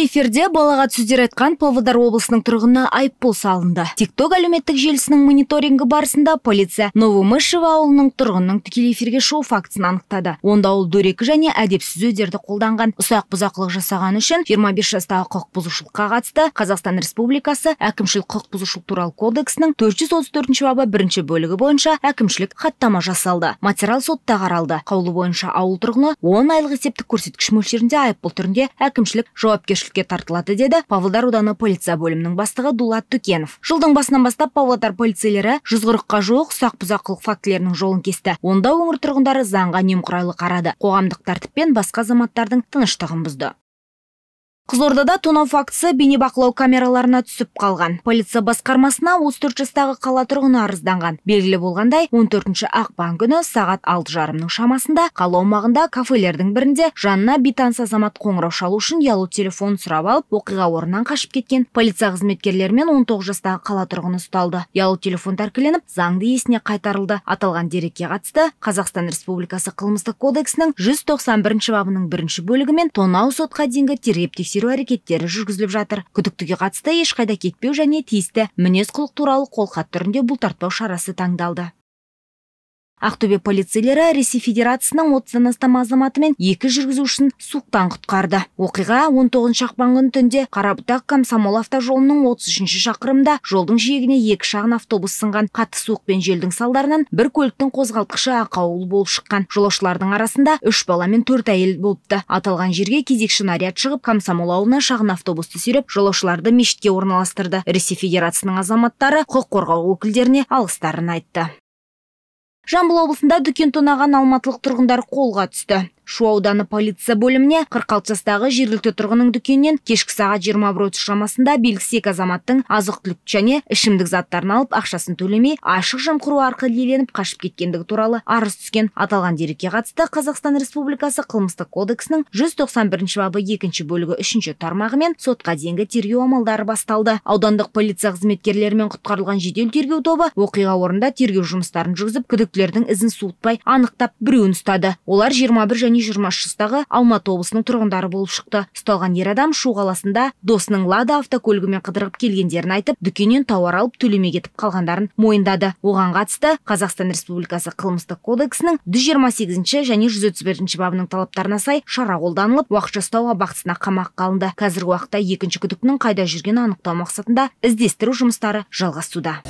эфирде балағат сөздер айтқан павлодар облысының тұрғынына айыппұл салынды. Тикток әлеуметтік желісінің мониторингі барысында полиция новомышево ауылының тұрғынының тікелей эфирге шығу фактісін анықтады. Онда ол дөрекі және әдепсіз сөздерді қолданған. Ұсақ бұзақылық жасаған үшін 25 жастағы құқық бұзушылыққа қатысты қазақстан республикасы әкімшілік құқық бұзушылық туралы кодексінің 434 бабы бірінші бөлігі бойынша әкімшілік хаттама жасалды. Материал сотта қаралды. Қаулы бойынша ауыл тұрғыны 10 айлық есептік көрсеткіш мөлшерінде айыппұл түрінде әкімшілік жауапкершілік жауапкершілікке тартылады деді павлодар ауданы полиция бөлімінің бастығы дулат түкенов. Жылдың басынан бастап павлодар полицейлері жүз қырыққа жуық ұсақ бұзақылық фактілерінің жолын кесті. Онда өңір тұрғындары заңға немқұрайлы қарады. Қоғамдық тәртіп пен басқа азаматтардың тыныштығын бұзды. Қызылордада тонау фактісі бейнебақылау камераларына түсіп қалған. Полиция басқармасына 34 жастағы қала тұрғыны арызданған. Белгілі болғандай 14 ақпан күні сағат алты жарымның шамасында қала аумағында кафелердің бірінде жанына бейтаныс азамат қоңырау шалу үшін ұялы телефон сұрап алып оқиға орнынан қашып кеткен полиция қызметкерлерімен 19 жастағы қала тұрғыны ұсталды. Ұялы телефон тәркіленіп заңды иесіне қайтарылды. Аталған дерекке қатысты қазақстан республикасы қылмыстық кодексінің 191 бабының бірінші бөлігімен тонау сотқа дейінгі тергеп тексеру тексеру әрекеттері жүргізіліп жатыр. Күдіктіге қатысты ешқайда кетпеу және тиісті мінез құлық туралы қолхат түрінде бұлтартпау шарасы таңдалды. Ақтөбе полицейлері ресей федерациясының отыздан астам азаматы мен екі жүргізушісін суықтан құтқарды. Оқиға 19 ақпан күні түнде қарабұтақ комсомол автожолының 33 шақырымда жолдың жиегіне екі шағын автобус сынған. Қатты суық пен желдің салдарынан бір көліктің қозғалтқышы ақаулы болып шыққан. Жолаушылардың арасында үш бала мен төрт әйел болыпты. Аталған жерге кезекші наряд шығып комсомол ауылына шағын автобусты сүйреп жолаушыларды мешітке орналастырды. Ресей федерациясының азаматтары құқық қорғау өкілдеріне алғыстарын айтты. Жамбыл облысында дүкен тонаған алматылық тұрғындар қолға түсті. Шу ауданы полиция бөліміне 46 жастағы жергілікті тұрғынның дүкенінен кешкі сағат 20 шамасында белгісіз екі азаматтың азық түлік және ішімдік заттарын алып ақшасын төлемей ашық жымқыру арқылы иеленіп қашып кеткендігі туралы арыз түскен аталған дерекке қатысты қазақстан республикасы қылмыстық кодексінің 191 бабы екінші бөлігі үшінші тармағымен сотқа дейінгі тергеу амалдары басталды. Аудандық полиция қызметкерлерімен құтқарылған жедел тергеу тобы оқиға орнында тергеу жұмыстарын жүргізіп күдіктілердің ізін суытпай анықтап біреуін ұстады. Олар 21 және жиырма жастағы алматы облысының тұрғындары болып шықты. Ұсталған ер адам шу қаласында досының лада автокөлігімен қыдырып келгендерін айтып дүкеннен тауар алып төлемей кетіп қалғандарын мойындады. Оған қатысты қазақстан республикасы қылмыстық кодексінің жүз жиырма сегізінші және жүз отыз бірінші бабының талаптарына сай шара қолданылып уақытша ұстау абақтысына қамаққа алынды. Қазіргі уақытта екінші күдіктінің қайда жүргенін анықтау мақсатында іздестіру жұмыстары жалғасуда.